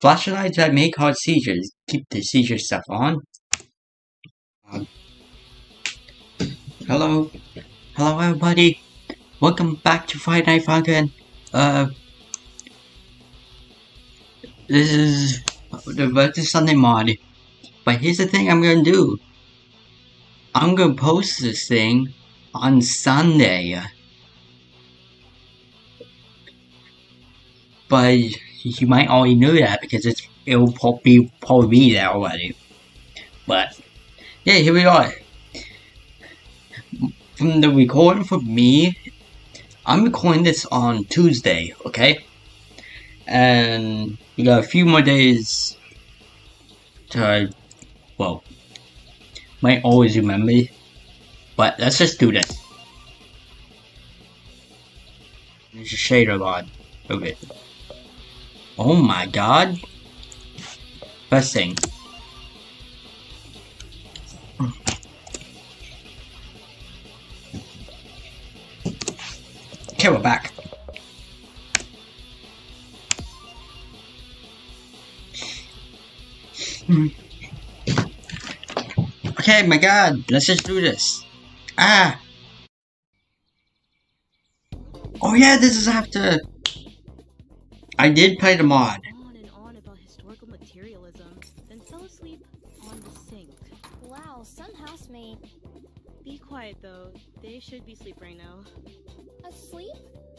Flashlights that may cause seizures. Keep the seizure stuff on. Um, hello. Hello everybody. Welcome back to Friday Night Funkin'. Uh this is the birthday Sunday mod. But here's the thing I'm gonna do. I'm gonna post this thing on Sunday. But you might already know that because it's it'll probably probably be there already. But yeah, here we are. From the recording for me, I'm recording this on Tuesday, okay? And we got a few more days to well might always remember but let's just do this. There's a shader rod. Okay. Oh my god. First thing. Okay, we're back. Okay, my god, let's just do this. Ah! Oh yeah, this is after... I did play the mod. On and on about historical materialism, then fell asleep on the sink. Wow, some housemate. Be quiet though, they should be asleep right now. Asleep?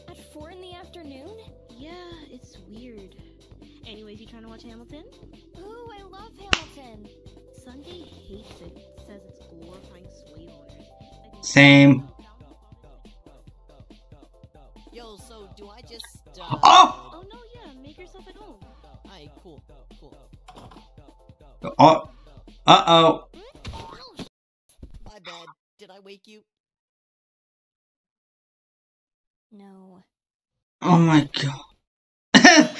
At 4 in the afternoon? Yeah, it's weird. Anyways, you trying to watch Hamilton? Ooh, I love Hamilton. Sunday hates it, says it's glorifying slave owners. Like- Same. Uh-oh! My bad. Did I wake you? No. Oh my god.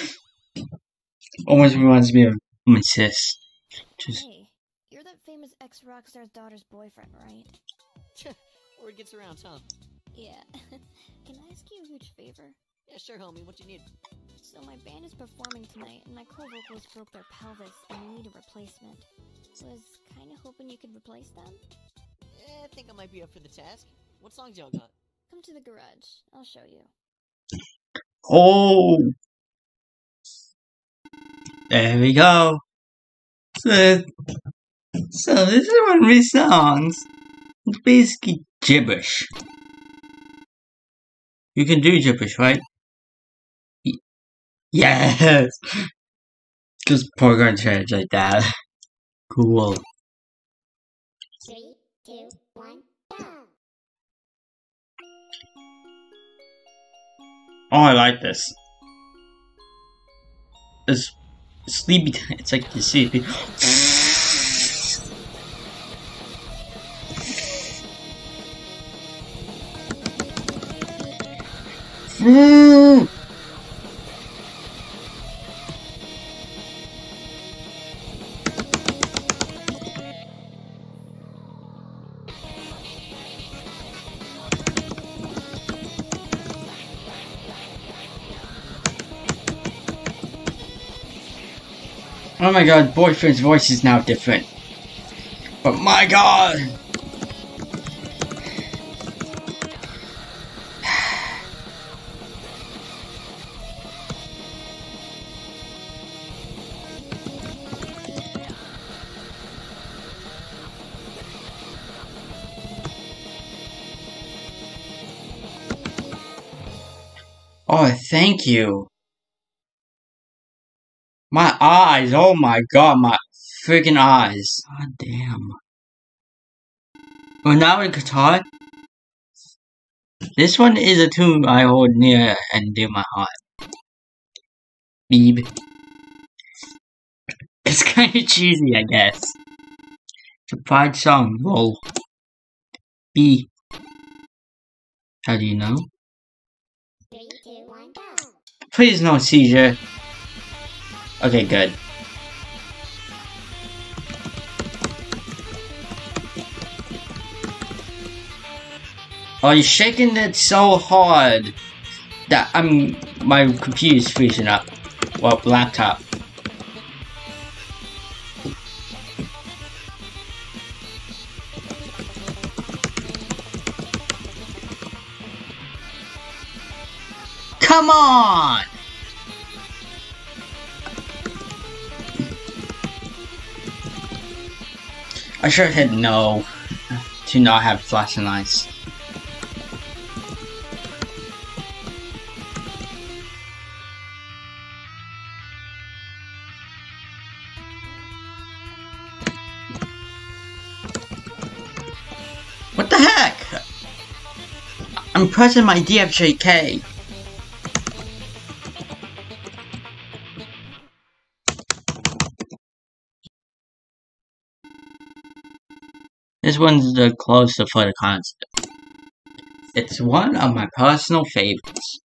Almost reminds me of my sis. Just, Hey, you're that famous ex rockstar's daughter's boyfriend, right? Word gets around, huh? Yeah. Can I ask you a huge favor? Yeah, sure, homie. What you need? So my band is performing tonight, and my co-vocals broke their pelvis, and we need a replacement. Was kinda hoping you could replace them? Eh, I think I might be up for the task. What songs y'all got? Come to the garage. I'll show you. oh! There we go. So, so this is one of his songs. It's basically gibberish. You can do gibberish, right? Y- yes! Just program change like that. Cool. Three, two, one, go! Oh, I like this. It's sleepy. It's like the sleepy. Mm. Oh my god, boyfriend's voice is now different. But my god! Oh, thank you. My eyes, oh my god, my freaking eyes. God damn. Well, now with guitar, this one is a tune I hold near and dear my heart. Beeb. It's kind of cheesy, I guess. It's a pride song, lol. B. How do you know? Three, two, one, go! Please no seizure. Okay, good. Are oh, you shaking it so hard that I'm my computer's freezing up. Well, laptop. Come on! I should have hit no to not have flashing lights. What the heck? I'm pressing my DFJK. This one's the closest for the concept. It's one of my personal favorites.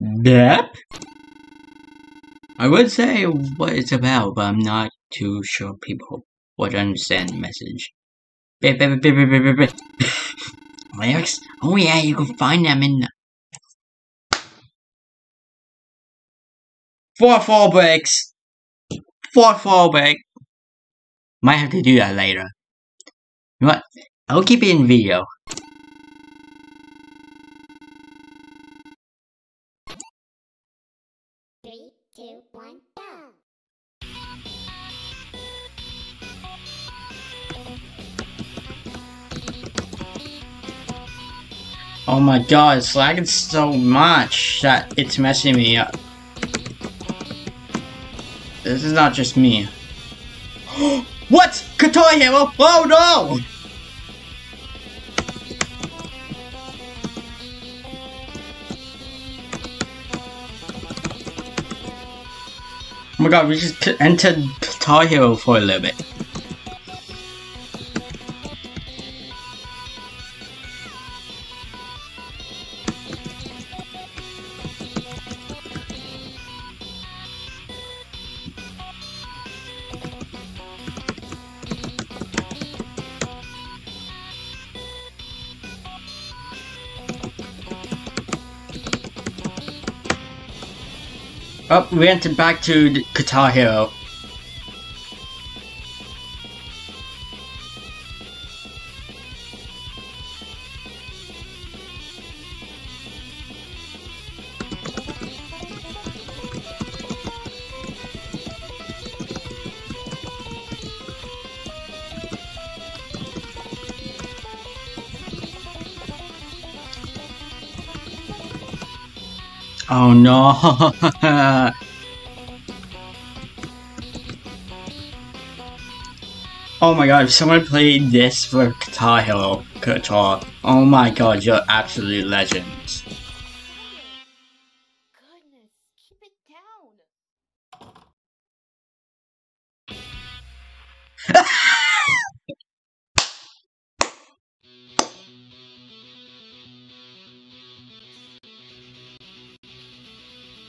Yep. I would say what it's about, but I'm not too sure people would understand the message. Lyrics? Oh yeah, you can find them in the... Four fall breaks! Four fall break! Might have to do that later. You what? I'll keep it in video. Oh my god, it's lagging so much that it's messing me up. This is not just me. What? Guitar Hero? Oh no! Oh my god, we just entered Guitar Hero for a little bit. Oh, we went back to Guitar Hero. Oh no! oh my god, if someone played this for Guitar Hero Guitar, oh my god, you're absolute legends.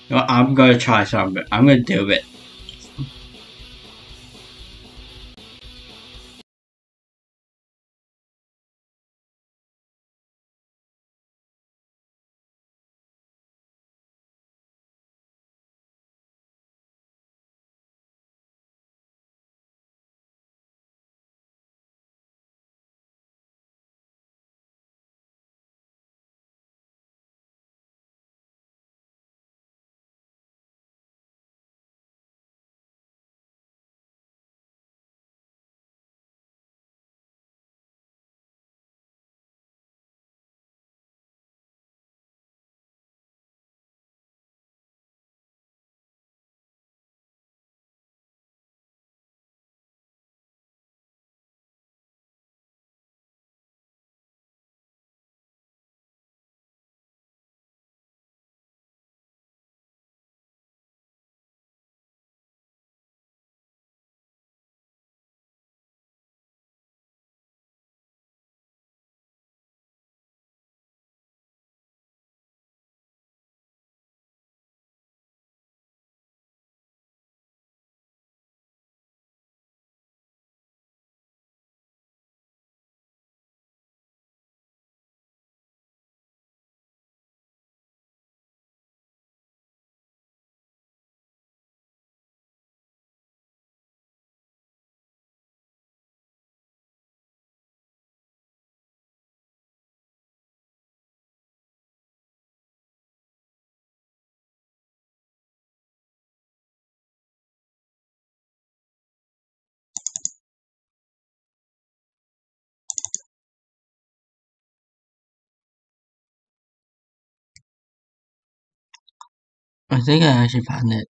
You know, I'm gonna try something. I'm gonna do it. I think I actually found it.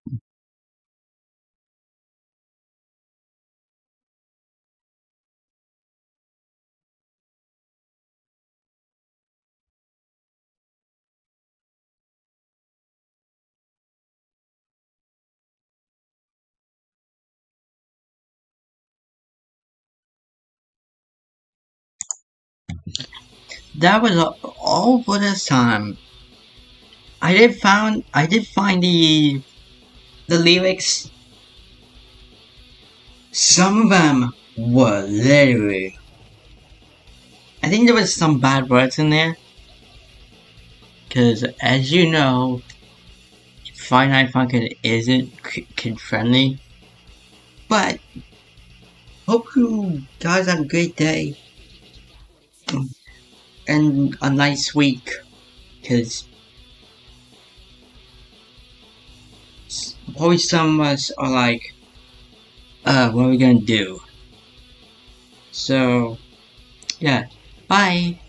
That was all for this time. I did found I did find the the lyrics. Some of them were literally. I think there was some bad words in there. Cause as you know, Five Night Funkin' isn't kid friendly. But hope you guys have a great day and a nice week. Cause probably some of us are like, uh, what are we gonna do? So, yeah, bye.